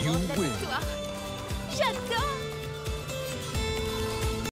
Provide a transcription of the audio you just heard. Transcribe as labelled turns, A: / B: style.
A: You win.